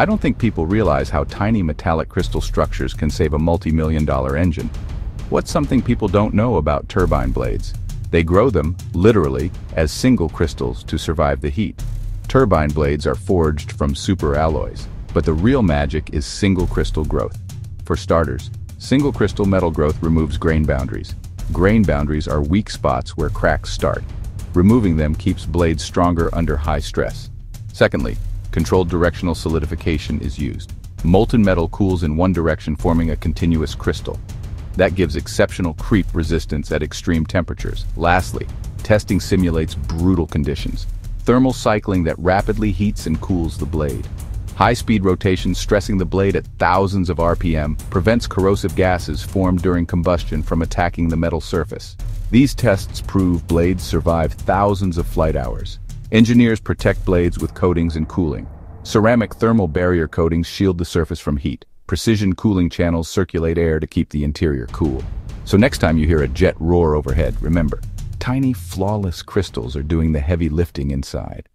I don't think people realize how tiny metallic crystal structures can save a multi-million dollar engine. What's something people don't know about turbine blades? They grow them, literally, as single crystals to survive the heat. Turbine blades are forged from superalloys, but the real magic is single crystal growth. For starters, single crystal metal growth removes grain boundaries. Grain boundaries are weak spots where cracks start. Removing them keeps blades stronger under high stress. Secondly, controlled directional solidification is used. Molten metal cools in one direction forming a continuous crystal. That gives exceptional creep resistance at extreme temperatures. Lastly, testing simulates brutal conditions. Thermal cycling that rapidly heats and cools the blade. High-speed rotation stressing the blade at thousands of RPM prevents corrosive gases formed during combustion from attacking the metal surface. These tests prove blades survive thousands of flight hours. Engineers protect blades with coatings and cooling. Ceramic thermal barrier coatings shield the surface from heat. Precision cooling channels circulate air to keep the interior cool. So next time you hear a jet roar overhead, remember, tiny flawless crystals are doing the heavy lifting inside.